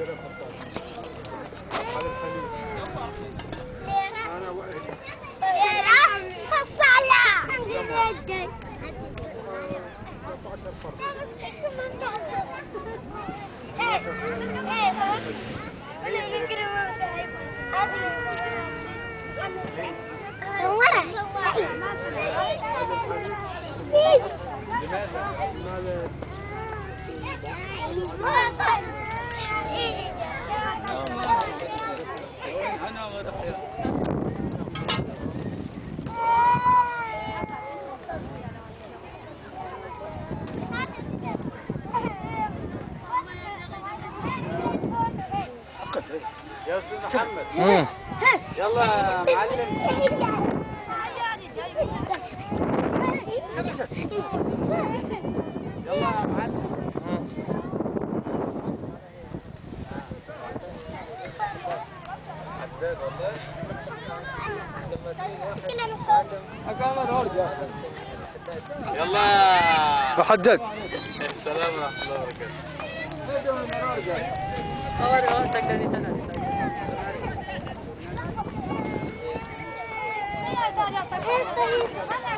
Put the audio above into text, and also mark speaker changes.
Speaker 1: يا أستاذ محمد
Speaker 2: مم.
Speaker 1: يلا يا معلم يلا يا والله يلا.
Speaker 2: محدد
Speaker 1: السلام ورحمة الله وبركاته.